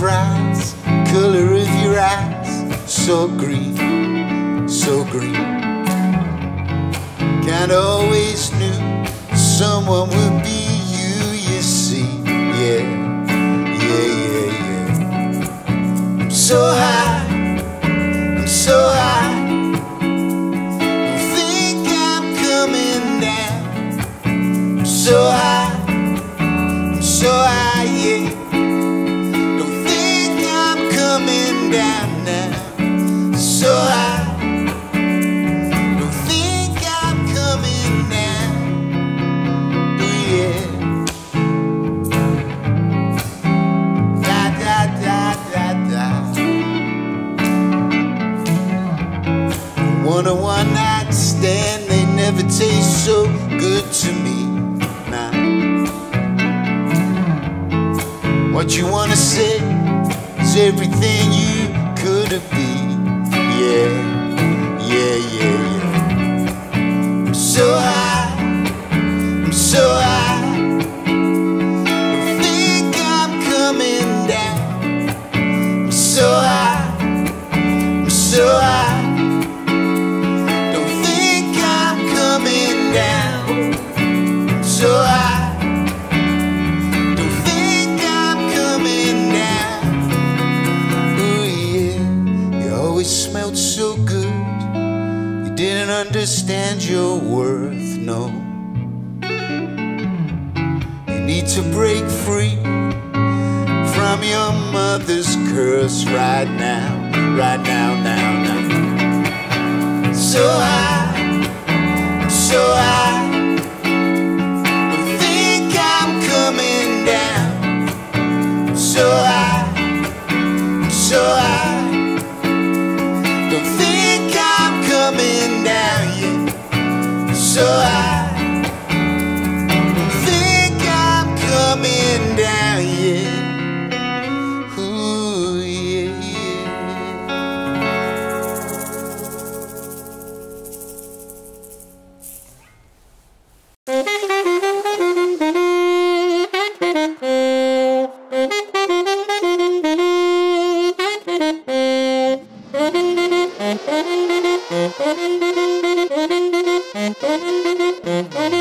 surprise, color of your eyes, so green, so green. Kinda always knew someone would be down now. So high. Don't think I'm coming down. Oh yeah. Da da da da da. One on one night stand, they never taste so good to me. Nah. What you wanna say is everything you could it be? Yeah, yeah, yeah, yeah. I'm so high, I'm so high. Don't think I'm coming down. I'm so high, I'm so high. Don't think I'm coming down. Didn't understand your worth, no. You need to break free from your mother's curse right now, right now, now, now. So I, so. Don't think I'm coming down. So I, so high. So high. Thank you.